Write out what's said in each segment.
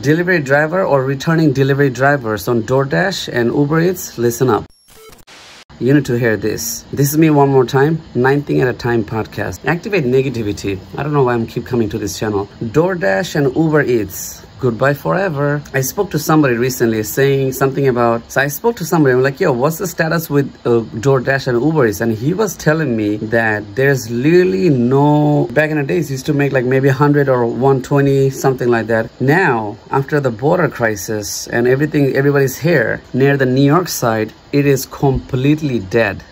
Delivery driver or returning delivery drivers on DoorDash and Uber Eats, listen up. You need to hear this. This is me one more time. Nine thing at a time podcast. Activate negativity. I don't know why I'm keep coming to this channel. DoorDash and Uber Eats goodbye forever. I spoke to somebody recently saying something about, so I spoke to somebody, I'm like, yo, what's the status with uh, DoorDash and Uber Eats? And he was telling me that there's literally no, back in the days, used to make like maybe 100 or 120, something like that. Now, after the border crisis and everything, everybody's here near the New York side, it is completely dead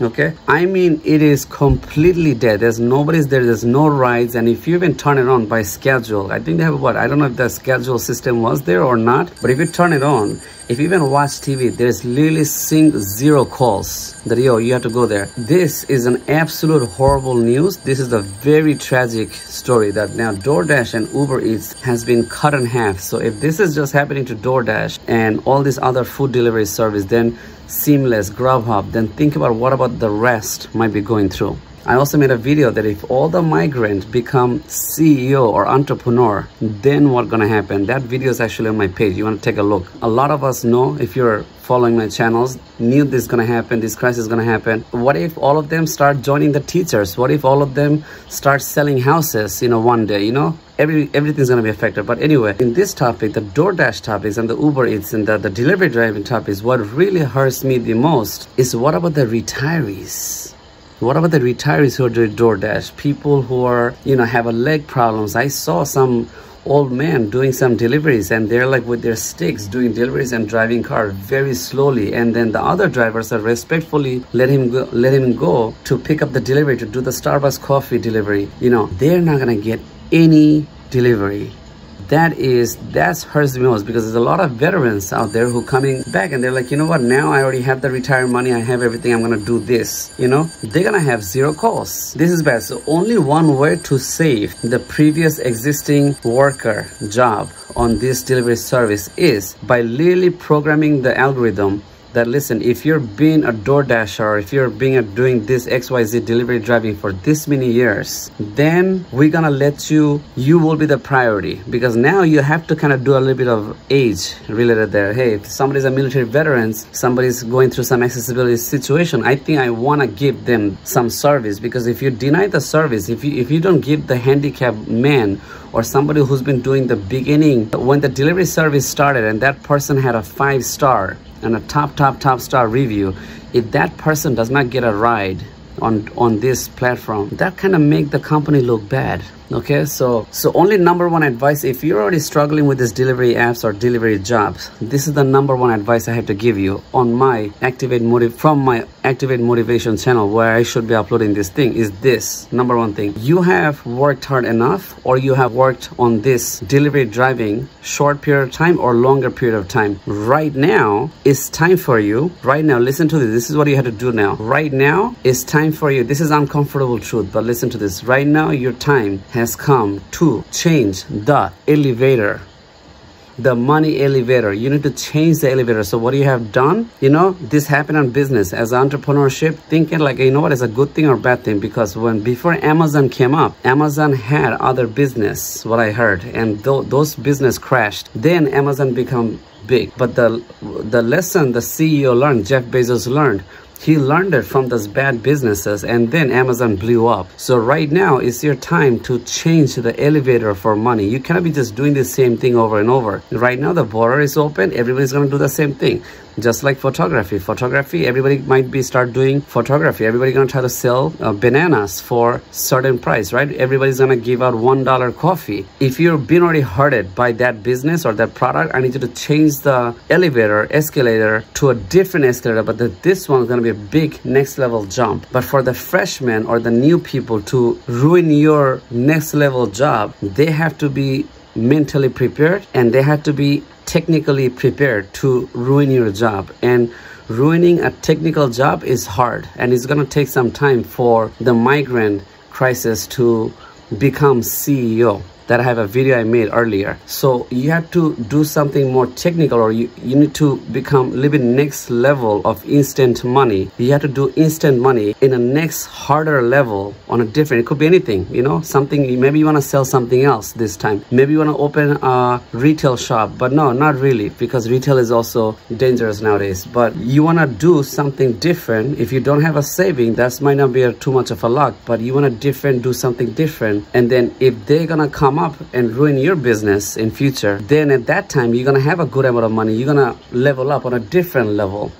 okay? I mean it is completely dead. There's nobody's there. There's no rides. And if you even turn it on by schedule i think they have what? I don't know if the schedule system was there or not but if you turn it on if you even watch tv there's literally zero calls that yo you have to go there. This is an absolute horrible news. This is a very tragic story that now doordash and uber eats has been cut in half. So if this is just happening to doordash and all these other food delivery service then Seamless, Grubhub, then think about what about the rest might be going through. I also made a video that if all the migrants become CEO or entrepreneur, then what's gonna happen? That video is actually on my page. You wanna take a look. A lot of us know if you're following my channels, knew this is gonna happen, this crisis is gonna happen. What if all of them start joining the teachers? What if all of them start selling houses, you know, one day, you know? Every, everything's gonna be affected. But anyway, in this topic, the DoorDash topics and the Uber Eats and the, the delivery driving topics, what really hurts me the most is what about the retirees? What about the retirees who are doing DoorDash? People who are, you know, have a leg problems. I saw some old man doing some deliveries and they're like with their sticks doing deliveries and driving car very slowly and then the other drivers are respectfully let him go let him go to pick up the delivery to do the starbucks coffee delivery you know they're not gonna get any delivery that is that's hurts the most because there's a lot of veterans out there who coming back and they're like you know what? Now i already have the retirement money. I have everything. I'm gonna do this you know? They're gonna have zero calls this is bad. So only one way to save the previous existing worker job on this delivery service is by literally programming the algorithm that listen if you're being a DoorDash or if you're being a, doing this XYZ delivery driving for this many years then we're gonna let you you will be the priority. Because now you have to kind of do a little bit of age related there. Hey if somebody's a military veteran somebody's going through some accessibility situation I think I want to give them some service. Because if you deny the service if you if you don't give the handicapped man or somebody who's been doing the beginning when the delivery service started and that person had a five star and a top top top star review if that person does not get a ride on on this platform that kind of make the company look bad okay so so only number one advice if you're already struggling with this delivery apps or delivery jobs this is the number one advice i have to give you on my activate motive from my activate motivation channel where i should be uploading this thing is this. Number one thing you have worked hard enough or you have worked on this delivery driving short period of time or longer period of time. Right now it's time for you. Right now listen to this. This is what you have to do now. Right now it's time for you. This is uncomfortable truth but listen to this. Right now your time has has come to change the elevator. The money elevator. You need to change the elevator. So what you have done you know this happened in business. As entrepreneurship thinking like you know what is a good thing or bad thing? Because when before amazon came up amazon had other business what i heard. And th those business crashed. Then amazon become big. But the the lesson the ceo learned jeff bezos learned he learned it from those bad businesses and then Amazon blew up. So right now is your time to change the elevator for money. You cannot be just doing the same thing over and over. Right now the border is open. Everybody's going to do the same thing just like photography. Photography everybody might be start doing photography. Everybody gonna try to sell uh, bananas for certain price right? Everybody's gonna give out one dollar coffee. If you've been already hurted by that business or that product i need you to change the elevator escalator to a different escalator but the, this one's gonna be a big next level jump. But for the freshmen or the new people to ruin your next level job they have to be mentally prepared and they have to be technically prepared to ruin your job. And ruining a technical job is hard and it's going to take some time for the migrant crisis to become CEO that I have a video I made earlier. So you have to do something more technical or you, you need to become live in next level of instant money. You have to do instant money in a next harder level on a different, it could be anything, you know, something, maybe you want to sell something else this time. Maybe you want to open a retail shop, but no, not really because retail is also dangerous nowadays. But you want to do something different. If you don't have a saving, that might not be a, too much of a luck, but you want to different, do something different. And then if they're going to come up and ruin your business in future, then at that time, you're going to have a good amount of money. You're going to level up on a different level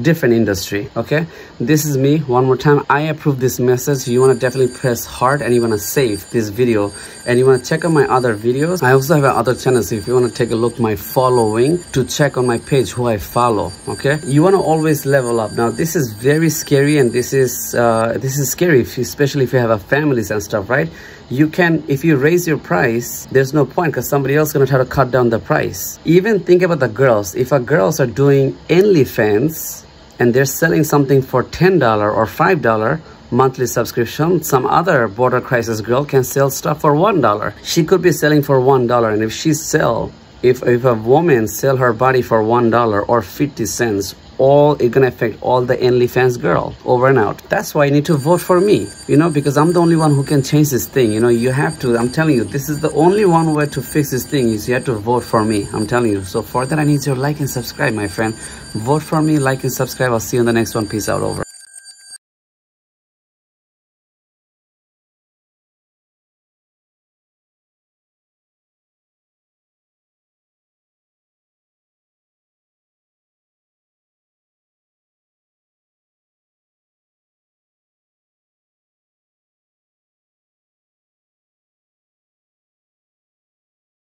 different industry okay? This is me. One more time. I approve this message. You want to definitely press hard and you want to save this video. And you want to check out my other videos. I also have other channels if you want to take a look. My following to check on my page who i follow okay? You want to always level up. Now this is very scary and this is uh, this is scary if you, especially if you have a families and stuff right you can if you raise your price there's no point because somebody else is going to try to cut down the price. Even think about the girls. If a girls are doing OnlyFans and they're selling something for $10 or $5 monthly subscription some other border crisis girl can sell stuff for one dollar. She could be selling for one dollar and if she sell if if a woman sell her body for one dollar or 50 cents all it gonna affect all the OnlyFans girl over and out. That's why you need to vote for me, you know, because I'm the only one who can change this thing. You know, you have to, I'm telling you, this is the only one way to fix this thing is you have to vote for me. I'm telling you. So for that, I need your like and subscribe, my friend. Vote for me, like and subscribe. I'll see you in the next one. Peace out over.